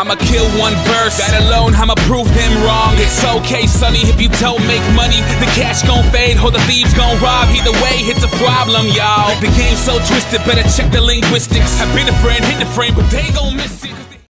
I'ma kill one verse. That alone, I'ma prove them wrong. It's okay, sonny, if you don't make money, the cash gon' fade, or the thieves gon' rob. Either way, it's a problem, y'all. The game's so twisted, better check the linguistics. I've been a friend, hit the frame, but they gon' miss it.